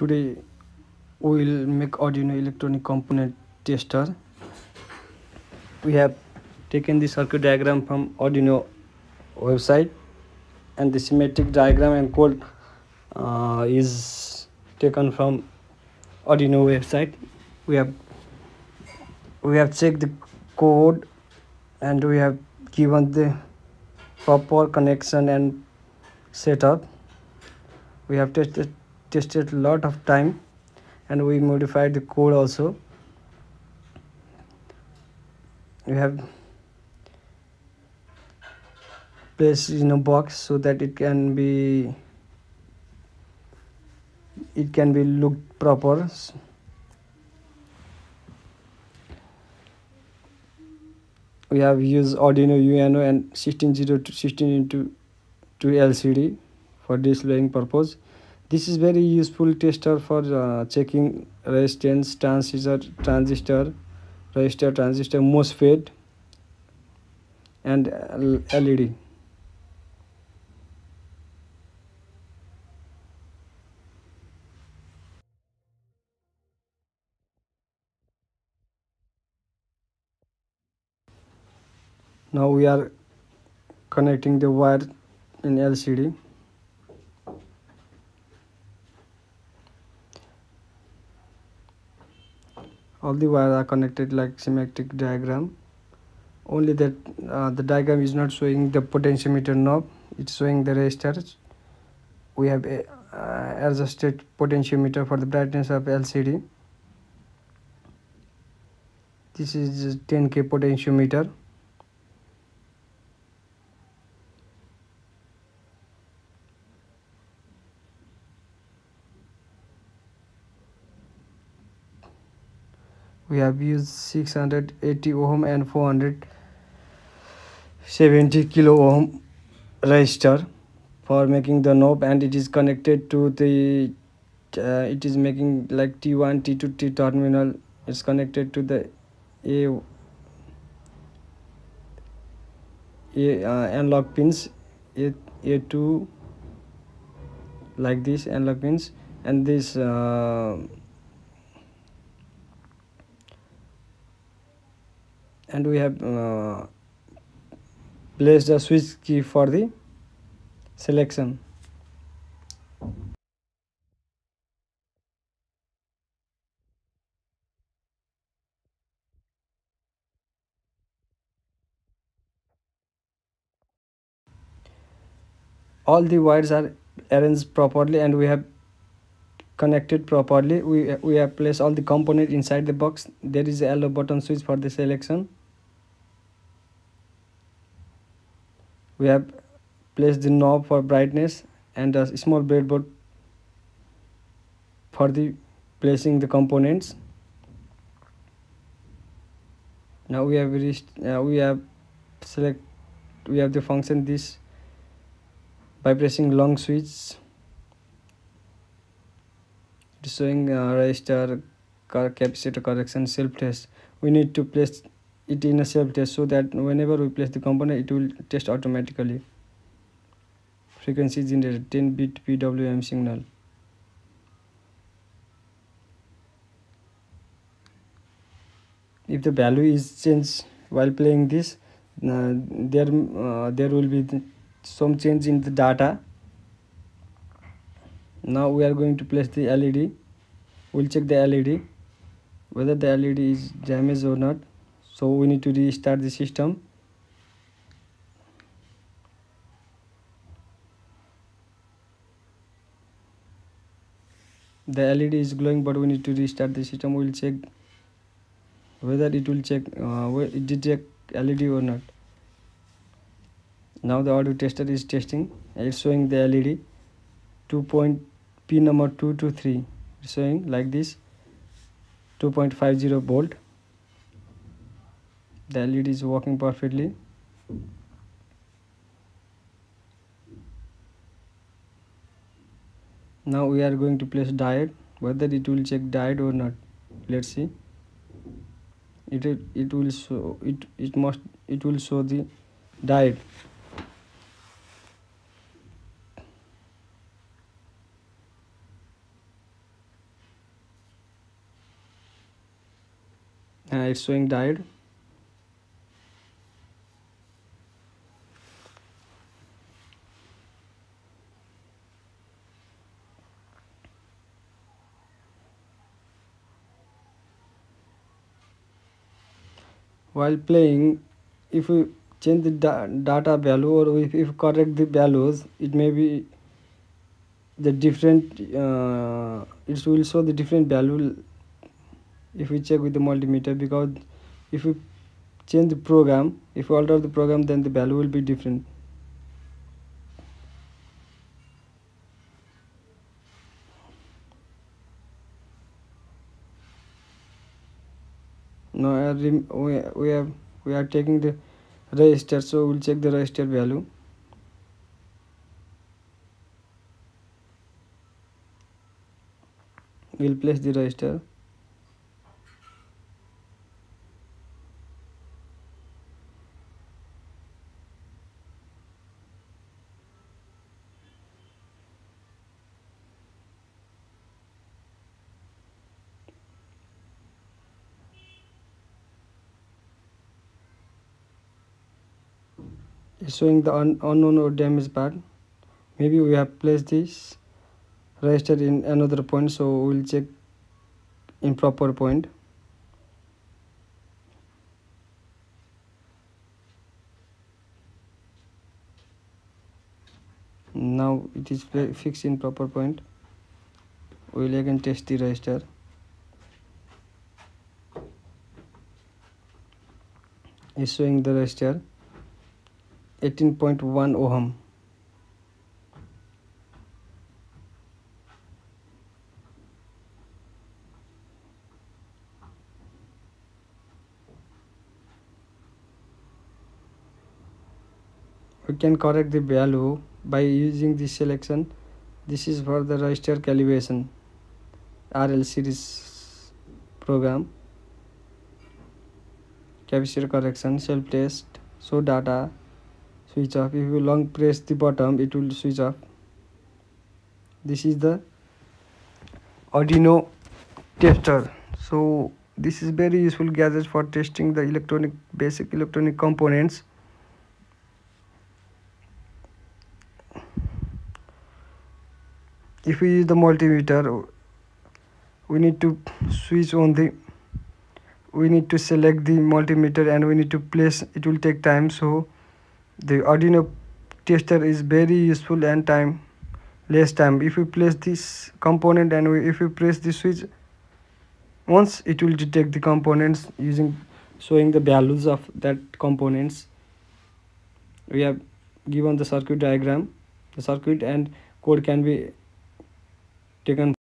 today we will make Arduino electronic component tester. We have taken the circuit diagram from Arduino website and the schematic diagram and code uh, is taken from Arduino website. We have we have checked the code and we have given the proper connection and setup. We have tested tested a lot of time and we modified the code also. We have placed in a box so that it can be it can be looked proper. We have used Arduino UNO and 1602 16 into 2 LCD for displaying purpose this is very useful tester for uh, checking resistance transistor transistor resistor transistor MOSFET and LED now we are connecting the wire in LCD all the wires are connected like schematic diagram. Only that uh, the diagram is not showing the potentiometer knob it's showing the resistors we have a, uh, adjusted potentiometer for the brightness of LCD this is 10k potentiometer we have used 680 ohm and 470 kilo ohm resistor for making the knob and it is connected to the uh, it is making like t1 t2 t terminal. It's connected to the a a uh, analog pins a a2 like this analog pins. And this uh, and we have uh, placed a switch key for the selection. All the wires are arranged properly and we have connected properly. We we have placed all the component inside the box. There is a yellow button switch for the selection we have placed the knob for brightness and a small breadboard for the placing the components. Now we have reached uh, we have select we have the function this by pressing long switch. Showing uh, resistor capacitor correction self test we need to place it in a self test so that whenever we place the component it will test automatically. Frequency generated 10 bit PWM signal. If the value is changed while playing this uh, there uh, there will be some change in the data. Now we are going to place the LED we'll check the LED whether the LED is damaged or not so we need to restart the system. The LED is glowing but we need to restart the system. We'll check whether it will check uh, it detect LED or not. Now the Arduino tester is testing. It's showing the LED 2 point pin number 2 to 3 showing like this. 2.50 volt the LED is working perfectly. Now we are going to place diode. Whether it will check diode or not. Let's see. It it will show it it must it will show the diode. And it's showing diode. While playing if we change the da data value or if, if correct the values it may be the different uh, it will show the different value if we check with the multimeter because if we change the program if we alter the program then the value will be different now we, we have we are taking the register so we'll check the register value. We'll place the register is showing the un unknown or damaged part maybe we have placed this register in another point so we'll check in proper point. Now it is fixed in proper point. We'll again test the register. Is showing the register 18.1 ohm. We can correct the value by using this selection. This is for the register calibration RL series program. Capacitor correction self test show data switch off. If you long press the bottom it will switch off. This is the Arduino tester. So this is very useful gadget for testing the electronic basic electronic components. If we use the multimeter we need to switch on the we need to select the multimeter and we need to place it will take time. So the Arduino tester is very useful and time less time. If we place this component and if we press the switch once it will detect the components using showing the values of that components we have given the circuit diagram. The circuit and code can be taken